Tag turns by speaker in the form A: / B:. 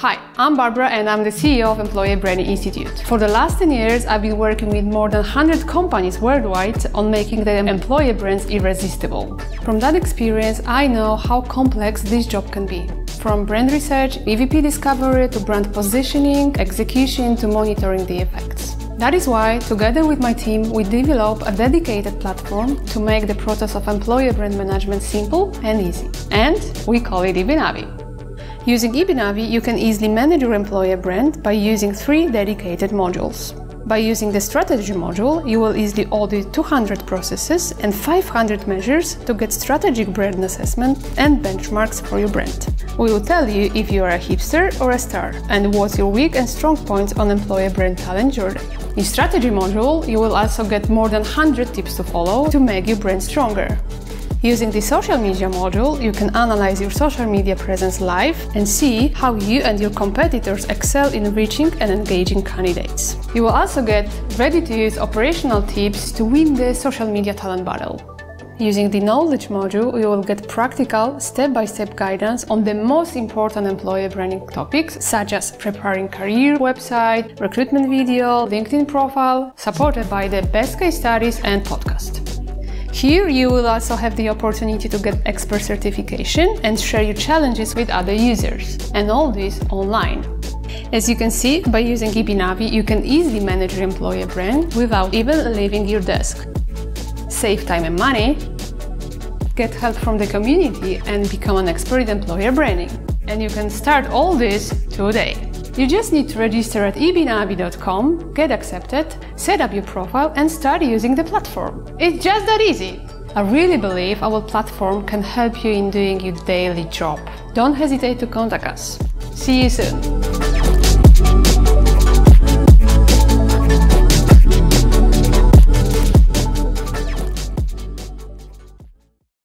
A: Hi, I'm Barbara and I'm the CEO of Employer Branding Institute. For the last 10 years, I've been working with more than 100 companies worldwide on making their employer brands irresistible. From that experience, I know how complex this job can be. From brand research, EVP discovery to brand positioning, execution to monitoring the effects. That is why, together with my team, we develop a dedicated platform to make the process of employer brand management simple and easy. And we call it EBnavi. Using EBnavi, you can easily manage your employer brand by using three dedicated modules. By using the strategy module, you will easily audit 200 processes and 500 measures to get strategic brand assessment and benchmarks for your brand. We will tell you if you are a hipster or a star and what's your weak and strong points on employer brand talent journey. In strategy module, you will also get more than 100 tips to follow to make your brand stronger. Using the social media module, you can analyze your social media presence live and see how you and your competitors excel in reaching and engaging candidates. You will also get ready-to-use operational tips to win the social media talent battle. Using the knowledge module, you will get practical, step-by-step guidance on the most important employer branding topics, such as preparing career website, recruitment video, LinkedIn profile, supported by the best case studies and podcast. Here you will also have the opportunity to get expert certification and share your challenges with other users, and all this online. As you can see, by using EBnavi, you can easily manage your employer brand without even leaving your desk. Save time and money, get help from the community and become an expert in employer branding. And you can start all this today. You just need to register at ebnavi.com, get accepted, set up your profile and start using the platform. It's just that easy. I really believe our platform can help you in doing your daily job. Don't hesitate to contact us. See you soon.